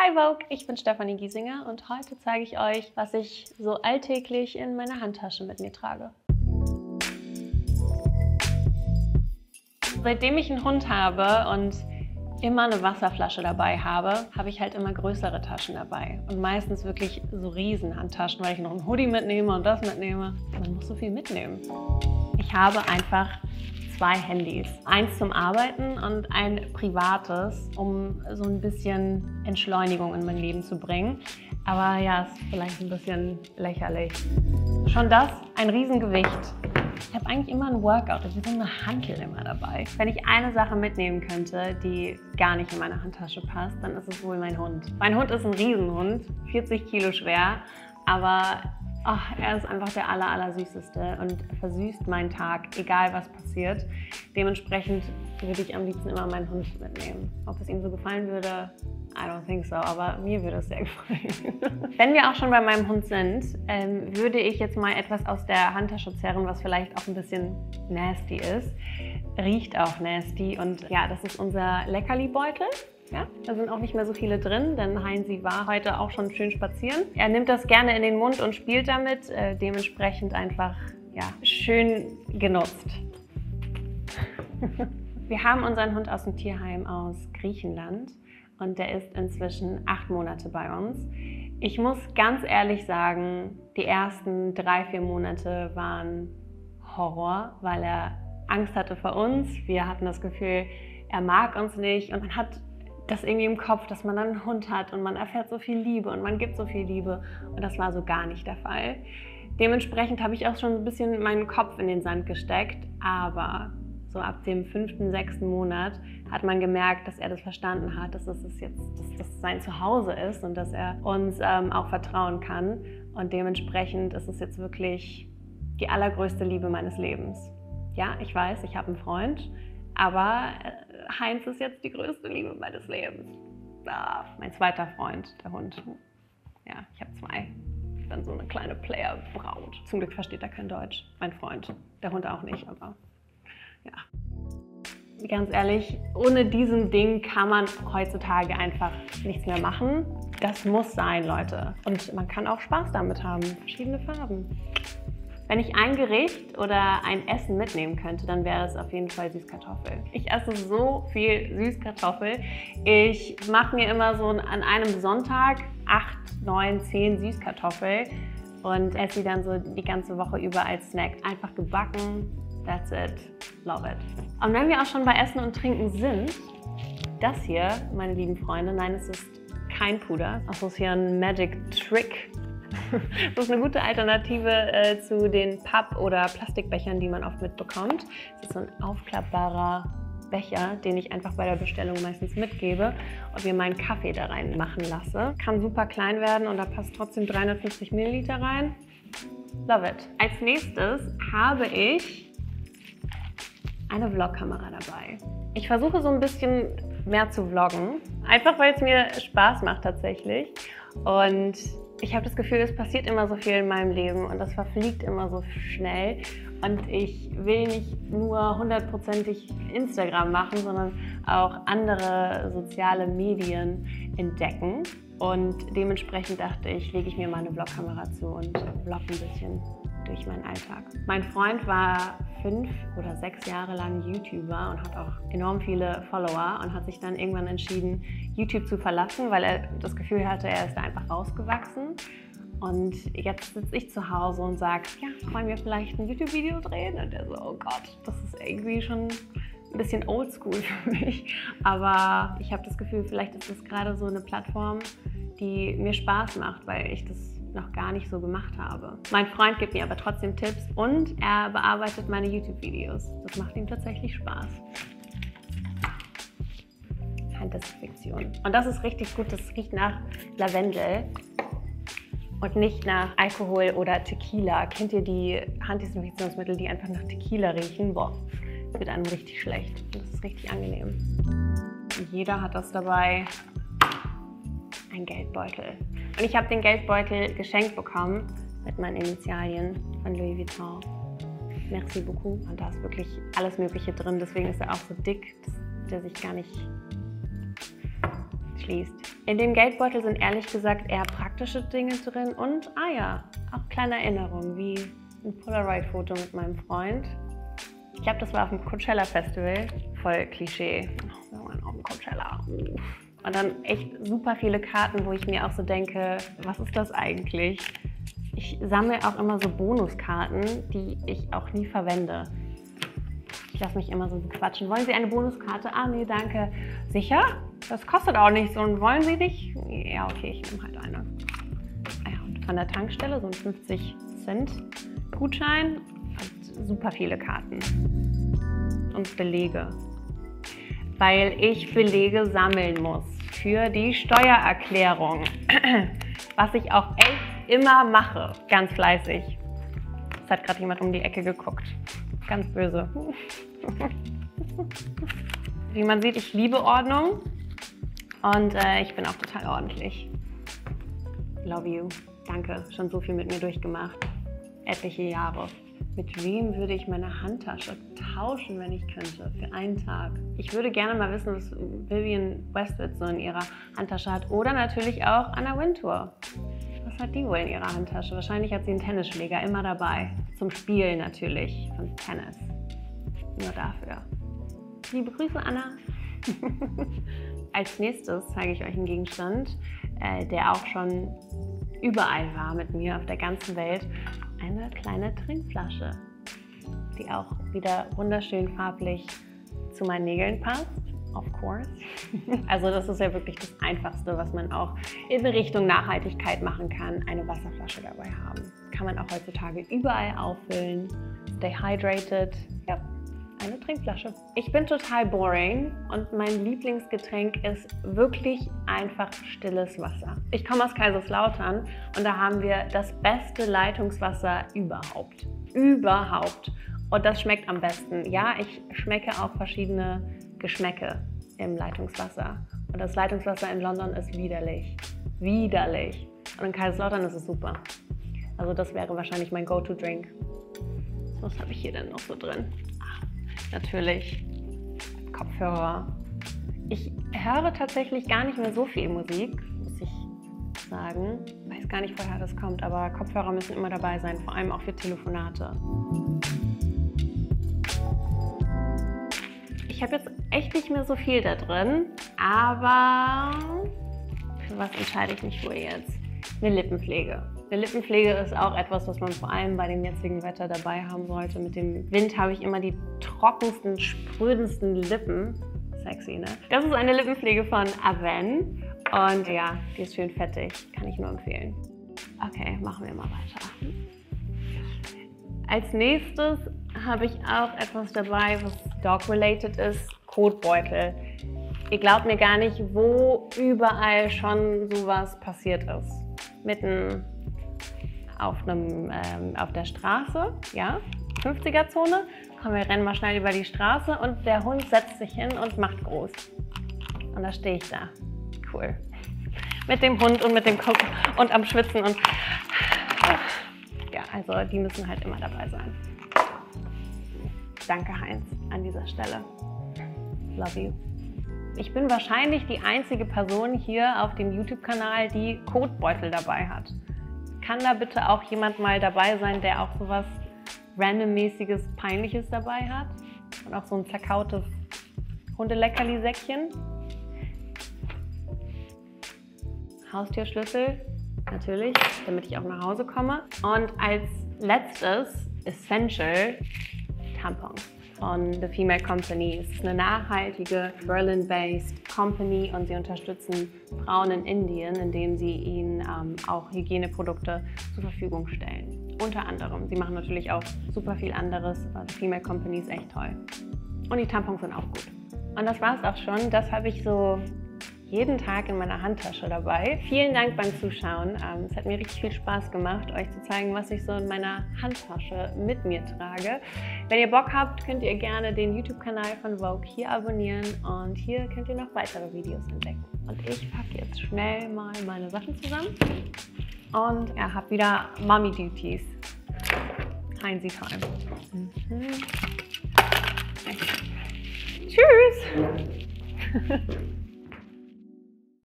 Hi Vogue, ich bin Stefanie Giesinger und heute zeige ich euch, was ich so alltäglich in meiner Handtasche mit mir trage. Seitdem ich einen Hund habe und immer eine Wasserflasche dabei habe, habe ich halt immer größere Taschen dabei. Und meistens wirklich so riesen Handtaschen, weil ich noch ein Hoodie mitnehme und das mitnehme. Man muss so viel mitnehmen. Ich habe einfach zwei Handys. Eins zum Arbeiten und ein privates, um so ein bisschen Entschleunigung in mein Leben zu bringen. Aber ja, ist vielleicht ein bisschen lächerlich. Schon das, ein Riesengewicht. Ich habe eigentlich immer ein Workout, ich habe so eine Hantel immer dabei. Wenn ich eine Sache mitnehmen könnte, die gar nicht in meine Handtasche passt, dann ist es wohl mein Hund. Mein Hund ist ein Riesenhund, 40 Kilo schwer, aber Ach, er ist einfach der aller, aller süßeste und versüßt meinen Tag, egal was passiert. Dementsprechend würde ich am liebsten immer meinen Hund mitnehmen. Ob es ihm so gefallen würde, I don't think so, aber mir würde es sehr gefallen. Wenn wir auch schon bei meinem Hund sind, ähm, würde ich jetzt mal etwas aus der Handtasche zerren, was vielleicht auch ein bisschen nasty ist. Riecht auch nasty und ja, das ist unser Leckerli-Beutel. Ja, da sind auch nicht mehr so viele drin, denn Heinzi war heute auch schon schön spazieren. Er nimmt das gerne in den Mund und spielt damit, äh, dementsprechend einfach ja, schön genutzt. Wir haben unseren Hund aus dem Tierheim aus Griechenland und der ist inzwischen acht Monate bei uns. Ich muss ganz ehrlich sagen, die ersten drei, vier Monate waren Horror, weil er Angst hatte vor uns. Wir hatten das Gefühl, er mag uns nicht und man hat das irgendwie im Kopf, dass man dann einen Hund hat und man erfährt so viel Liebe und man gibt so viel Liebe. Und das war so gar nicht der Fall. Dementsprechend habe ich auch schon ein bisschen meinen Kopf in den Sand gesteckt, aber so ab dem fünften, sechsten Monat hat man gemerkt, dass er das verstanden hat, dass es jetzt dass das sein Zuhause ist und dass er uns ähm, auch vertrauen kann. Und dementsprechend ist es jetzt wirklich die allergrößte Liebe meines Lebens. Ja, ich weiß, ich habe einen Freund, aber äh, Heinz ist jetzt die größte Liebe meines Lebens. Ah, mein zweiter Freund, der Hund. Ja, ich habe zwei. Dann so eine kleine Player-Braut. Zum Glück versteht er kein Deutsch. Mein Freund. Der Hund auch nicht, aber ja. Ganz ehrlich, ohne diesen Ding kann man heutzutage einfach nichts mehr machen. Das muss sein, Leute. Und man kann auch Spaß damit haben. Verschiedene Farben. Wenn ich ein Gericht oder ein Essen mitnehmen könnte, dann wäre es auf jeden Fall Süßkartoffel. Ich esse so viel Süßkartoffel. Ich mache mir immer so an einem Sonntag acht, neun, zehn Süßkartoffel und esse sie dann so die ganze Woche über als Snack. Einfach gebacken. That's it. Love it. Und wenn wir auch schon bei Essen und Trinken sind, das hier, meine lieben Freunde, nein, es ist kein Puder. Das ist hier ein Magic Trick das ist eine gute Alternative äh, zu den Papp- oder Plastikbechern, die man oft mitbekommt. Das ist so ein aufklappbarer Becher, den ich einfach bei der Bestellung meistens mitgebe und mir meinen Kaffee da rein machen lasse. Kann super klein werden und da passt trotzdem 350 Milliliter rein. Love it. Als nächstes habe ich eine Vlogkamera dabei. Ich versuche so ein bisschen mehr zu vloggen, einfach weil es mir Spaß macht tatsächlich. Und ich habe das Gefühl, es passiert immer so viel in meinem Leben und das verfliegt immer so schnell. Und ich will nicht nur hundertprozentig Instagram machen, sondern auch andere soziale Medien entdecken. Und dementsprechend dachte ich, lege ich mir mal eine Vlogkamera zu und vlog ein bisschen durch meinen Alltag. Mein Freund war fünf oder sechs Jahre lang YouTuber und hat auch enorm viele Follower und hat sich dann irgendwann entschieden, YouTube zu verlassen, weil er das Gefühl hatte, er ist da einfach rausgewachsen. Und jetzt sitze ich zu Hause und sage, ja, wollen wir vielleicht ein YouTube-Video drehen? Und er so, oh Gott, das ist irgendwie schon ein bisschen oldschool für mich. Aber ich habe das Gefühl, vielleicht ist das gerade so eine Plattform, die mir Spaß macht, weil ich das noch gar nicht so gemacht habe. Mein Freund gibt mir aber trotzdem Tipps und er bearbeitet meine YouTube-Videos. Das macht ihm tatsächlich Spaß. Handdesinfektion. Und das ist richtig gut, das riecht nach Lavendel und nicht nach Alkohol oder Tequila. Kennt ihr die Handdesinfektionsmittel, die einfach nach Tequila riechen? Boah, wird einem richtig schlecht. Das ist richtig angenehm. Jeder hat das dabei. Ein Geldbeutel. Und ich habe den Geldbeutel geschenkt bekommen mit meinen Initialien von Louis Vuitton. Merci beaucoup. Und da ist wirklich alles Mögliche drin. Deswegen ist er auch so dick, dass der sich gar nicht schließt. In dem Geldbeutel sind ehrlich gesagt eher praktische Dinge drin und, ah ja, auch kleine Erinnerungen wie ein Polaroid-Foto mit meinem Freund. Ich glaube, das war auf dem Coachella Festival. Voll Klischee. Wir waren auf dem Coachella. Und dann echt super viele Karten, wo ich mir auch so denke, was ist das eigentlich? Ich sammle auch immer so Bonuskarten, die ich auch nie verwende. Ich lasse mich immer so quatschen. Wollen Sie eine Bonuskarte? Ah, nee, danke. Sicher? Das kostet auch nichts. Und wollen Sie nicht? Ja, okay, ich nehme halt eine. Ah ja, und von der Tankstelle so ein 50 Cent Gutschein und super viele Karten und Belege. Weil ich Belege sammeln muss für die Steuererklärung. Was ich auch echt immer mache, ganz fleißig. Es hat gerade jemand um die Ecke geguckt. Ganz böse. Wie man sieht, ich liebe Ordnung und äh, ich bin auch total ordentlich. Love you. Danke, schon so viel mit mir durchgemacht. Etliche Jahre. Mit wem würde ich meine Handtasche tauschen, wenn ich könnte, für einen Tag? Ich würde gerne mal wissen, was Vivian Westwood so in ihrer Handtasche hat. Oder natürlich auch Anna Wintour. Was hat die wohl in ihrer Handtasche? Wahrscheinlich hat sie einen Tennisschläger immer dabei. Zum Spielen natürlich von Tennis. Nur dafür. Liebe Grüße, Anna. Als nächstes zeige ich euch einen Gegenstand, äh, der auch schon überall war mit mir auf der ganzen Welt eine kleine Trinkflasche, die auch wieder wunderschön farblich zu meinen Nägeln passt. Of course. Also das ist ja wirklich das Einfachste, was man auch in Richtung Nachhaltigkeit machen kann. Eine Wasserflasche dabei haben. Kann man auch heutzutage überall auffüllen. Stay hydrated. Ja, eine Trinkflasche. Ich bin total boring und mein Lieblingsgetränk ist wirklich einfach stilles Wasser. Ich komme aus Kaiserslautern und da haben wir das beste Leitungswasser überhaupt. Überhaupt. Und das schmeckt am besten. Ja, ich schmecke auch verschiedene Geschmäcke im Leitungswasser. Und das Leitungswasser in London ist widerlich. Widerlich. Und in Kaiserslautern ist es super. Also das wäre wahrscheinlich mein Go-To-Drink. Was habe ich hier denn noch so drin? Natürlich Kopfhörer. Ich höre tatsächlich gar nicht mehr so viel Musik, muss ich sagen. Ich weiß gar nicht, woher das kommt, aber Kopfhörer müssen immer dabei sein, vor allem auch für Telefonate. Ich habe jetzt echt nicht mehr so viel da drin, aber für was entscheide ich mich wohl jetzt? Eine Lippenpflege. Eine Lippenpflege ist auch etwas, was man vor allem bei dem jetzigen Wetter dabei haben sollte. Mit dem Wind habe ich immer die trockensten, sprödendsten Lippen. Sexy, ne? Das ist eine Lippenpflege von Aven. Und ja, die ist schön fettig. Kann ich nur empfehlen. Okay, machen wir mal weiter. Als nächstes habe ich auch etwas dabei, was dog-related ist. Kotbeutel. Ihr glaubt mir gar nicht, wo überall schon sowas passiert ist. Mitten auf, einem, ähm, auf der Straße, ja, 50er-Zone. Komm, wir rennen mal schnell über die Straße und der Hund setzt sich hin und macht groß. Und da stehe ich da. Cool. Mit dem Hund und mit dem Kopf und am Schwitzen und ja, also die müssen halt immer dabei sein. Danke Heinz an dieser Stelle. Love you. Ich bin wahrscheinlich die einzige Person hier auf dem YouTube-Kanal, die Kotbeutel dabei hat. Kann da bitte auch jemand mal dabei sein, der auch sowas randommäßiges, peinliches dabei hat? Und auch so ein zerkautes Hundeleckerli-Säckchen? Haustürschlüssel, natürlich, damit ich auch nach Hause komme. Und als letztes, Essential, Tampons von The Female Company. Es ist eine nachhaltige Berlin-based Company und sie unterstützen Frauen in Indien, indem sie ihnen ähm, auch Hygieneprodukte zur Verfügung stellen. Unter anderem. Sie machen natürlich auch super viel anderes. The Female Company ist echt toll. Und die Tampons sind auch gut. Und das war es auch schon. Das habe ich so jeden Tag in meiner Handtasche dabei. Vielen Dank beim Zuschauen. Ähm, es hat mir richtig viel Spaß gemacht, euch zu zeigen, was ich so in meiner Handtasche mit mir trage. Wenn ihr Bock habt, könnt ihr gerne den YouTube-Kanal von Vogue hier abonnieren und hier könnt ihr noch weitere Videos entdecken. Und ich packe jetzt schnell mal meine Sachen zusammen und ja, habe wieder Mommy Duties. Heinzi Time. Mhm. Tschüss!